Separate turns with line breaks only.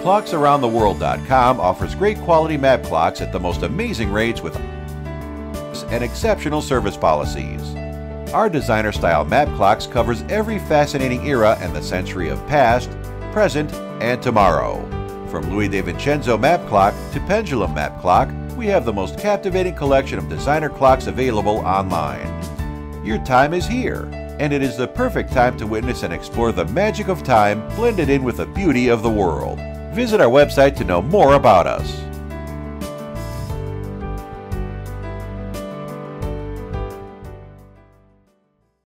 ClocksAroundTheWorld.com offers great quality map clocks at the most amazing rates with and exceptional service policies. Our designer style map clocks covers every fascinating era and the century of past, present, and tomorrow. From Louis de Vincenzo map clock to pendulum map clock, we have the most captivating collection of designer clocks available online. Your time is here, and it is the perfect time to witness and explore the magic of time blended in with the beauty of the world. Visit our website to know more about us.